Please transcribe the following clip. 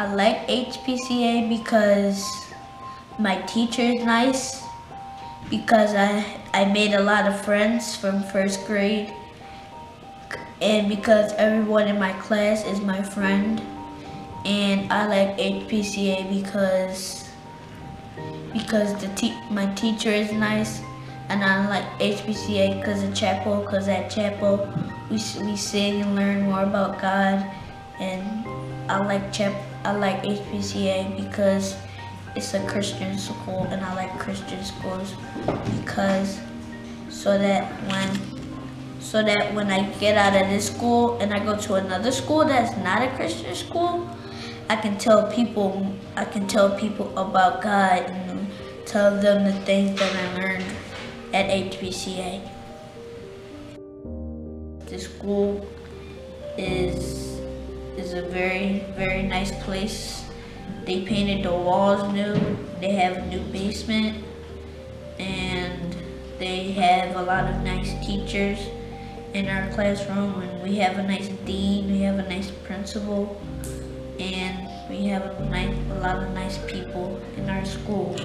I like HPCA because my teacher is nice, because I, I made a lot of friends from first grade, and because everyone in my class is my friend. And I like HPCA because because the te my teacher is nice, and I like HPCA because of chapel, because at chapel we, we sing and learn more about God, and I like chap I like HPCA because it's a Christian school, and I like Christian schools because so that when so that when I get out of this school and I go to another school that's not a Christian school, I can tell people I can tell people about God and tell them the things that I learned at HPCA. The school is is a very, very nice place. They painted the walls new. They have a new basement. And they have a lot of nice teachers in our classroom. And we have a nice dean. We have a nice principal. And we have a, nice, a lot of nice people in our school.